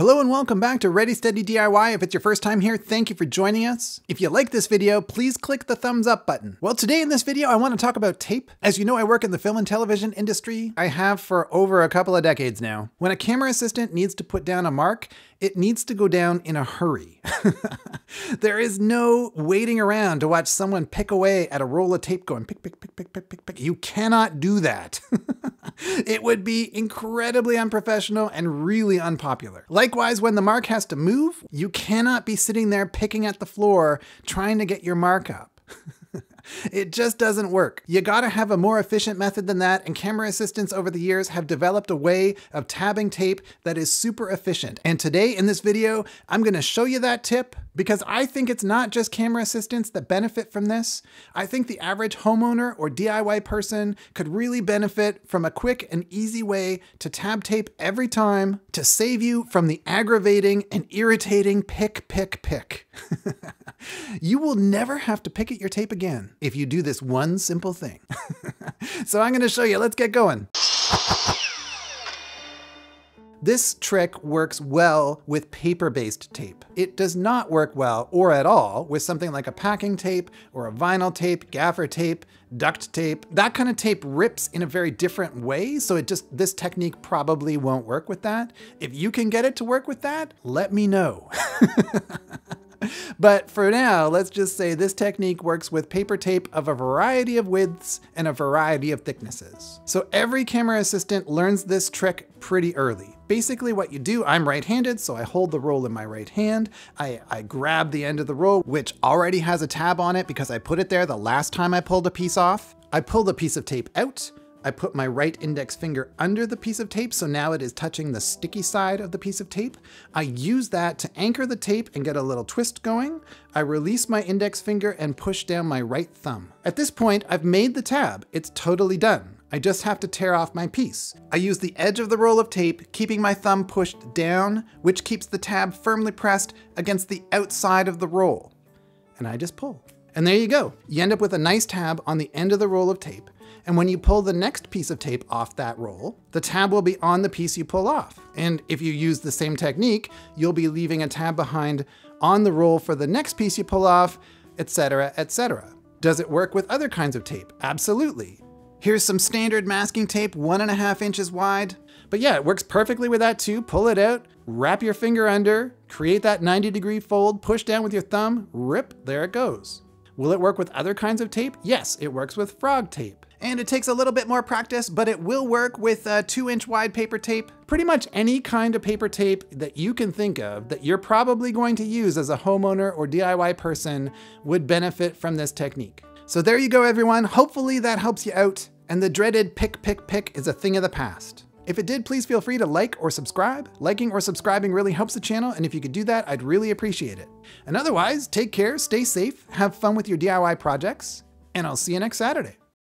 Hello and welcome back to Ready Steady DIY. If it's your first time here, thank you for joining us. If you like this video, please click the thumbs up button. Well, today in this video, I want to talk about tape. As you know, I work in the film and television industry. I have for over a couple of decades now. When a camera assistant needs to put down a mark, it needs to go down in a hurry. there is no waiting around to watch someone pick away at a roll of tape going pick, pick, pick, pick, pick, pick, pick. You cannot do that. it would be incredibly unprofessional and really unpopular. Likewise, when the mark has to move, you cannot be sitting there picking at the floor trying to get your mark up. It just doesn't work. You gotta have a more efficient method than that, and camera assistants over the years have developed a way of tabbing tape that is super efficient. And today in this video, I'm gonna show you that tip because I think it's not just camera assistants that benefit from this. I think the average homeowner or DIY person could really benefit from a quick and easy way to tab tape every time to save you from the aggravating and irritating pick, pick, pick. you will never have to pick at your tape again if you do this one simple thing. so I'm going to show you. Let's get going. This trick works well with paper-based tape. It does not work well, or at all, with something like a packing tape or a vinyl tape, gaffer tape, duct tape. That kind of tape rips in a very different way, so it just, this technique probably won't work with that. If you can get it to work with that, let me know. but for now, let's just say this technique works with paper tape of a variety of widths and a variety of thicknesses. So every camera assistant learns this trick pretty early. Basically what you do, I'm right-handed, so I hold the roll in my right hand. I, I grab the end of the roll, which already has a tab on it because I put it there the last time I pulled a piece off. I pull the piece of tape out, I put my right index finger under the piece of tape, so now it is touching the sticky side of the piece of tape. I use that to anchor the tape and get a little twist going. I release my index finger and push down my right thumb. At this point, I've made the tab. It's totally done. I just have to tear off my piece. I use the edge of the roll of tape, keeping my thumb pushed down, which keeps the tab firmly pressed against the outside of the roll. And I just pull. And there you go. You end up with a nice tab on the end of the roll of tape. And when you pull the next piece of tape off that roll, the tab will be on the piece you pull off. And if you use the same technique, you'll be leaving a tab behind on the roll for the next piece you pull off, etc., etc. Does it work with other kinds of tape? Absolutely. Here's some standard masking tape, one and a half inches wide. But yeah, it works perfectly with that too. Pull it out, wrap your finger under, create that 90 degree fold, push down with your thumb, rip, there it goes. Will it work with other kinds of tape? Yes, it works with frog tape and it takes a little bit more practice, but it will work with a two inch wide paper tape. Pretty much any kind of paper tape that you can think of that you're probably going to use as a homeowner or DIY person would benefit from this technique. So there you go, everyone. Hopefully that helps you out, and the dreaded pick, pick, pick is a thing of the past. If it did, please feel free to like or subscribe. Liking or subscribing really helps the channel, and if you could do that, I'd really appreciate it. And otherwise, take care, stay safe, have fun with your DIY projects, and I'll see you next Saturday.